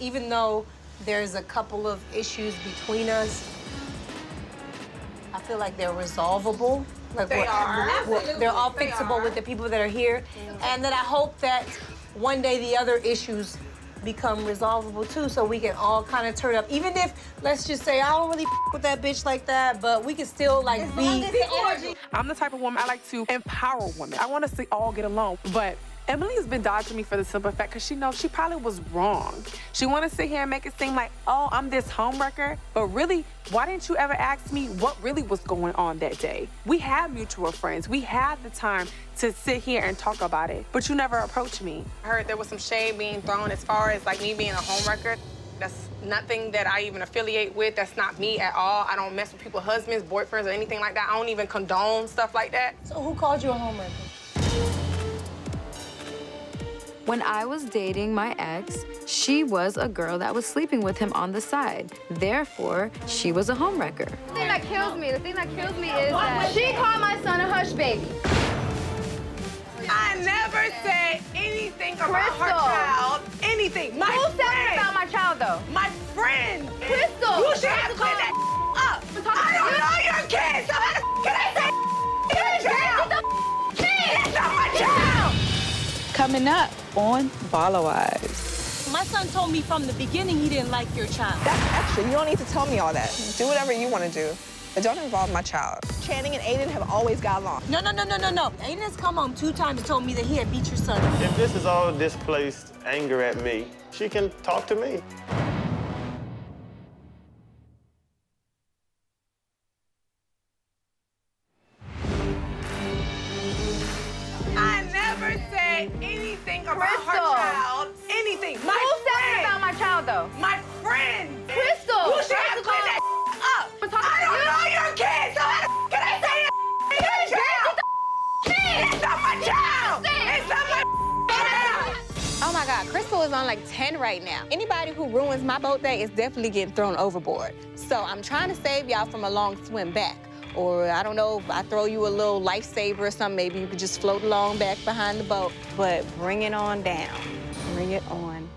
Even though there's a couple of issues between us, I feel like they're resolvable. Like They we're- are. we're- Absolutely, they're all they fixable are. with the people that are here, and that I hope that one day the other issues become resolvable too, so we can all kind of turn up. Even if, let's just say, I don't really with that bitch like that, but we can still like be. I'm the type of woman I like to empower women. I want us to all get along. But Emmaly has been dodging me for the simple fact because she knows she probably was wrong. She want to sit here and make it seem like, oh, I'm this homewrecker. But really, why didn't you ever ask me what really was going on that day? We have mutual friends. We had the time to sit here and talk about it, but you never approached me. I heard there was some shade being thrown as far as like me being a homewrecker. That's nothing that I even affiliate with. That's not me at all. I don't mess with people's husbands, boyfriends, or anything like that. I don't even condone stuff like that. So who called you a homewrecker? When I was dating my ex, she was a girl that was sleeping with him on the side. Therefore, she was a homewrecker. The thing that kills me, the thing that kills me is that she called my son a hush baby. I never said anything about her child. Anything. My Who said friend. about my child, though? My friend. Crystal. You should have cleared that up. I'm talking I to don't you. know your kid, so how the can I say your child? It's not my child. Coming up on Baller Wives. My son told me from the beginning he didn't like your child. That's extra. You don't need to tell me all that. Do whatever you want to do, but don't involve my child. Channing and Aiden have always got along. No, no, no, no, no, no. Aiden has come home two times and told me that he had beat your son. If this is all displaced anger at me, she can talk to me. Crystal. child. Anything. My Who said friend. it about my child, though? My friend. Crystal. You should have cleared that up. I'm talking I don't you. know your kid, so how the can I say your child? It's not my child. It's not my child. Oh my God, Crystal is on like 10 right now. Anybody who ruins my boat day is definitely getting thrown overboard. So I'm trying to save y'all from a long swim back. Or I don't know, if I throw you a little lifesaver or something, maybe you could just float along back behind the boat. But bring it on down. Bring it on